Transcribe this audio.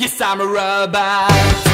Yes, I'm a robot.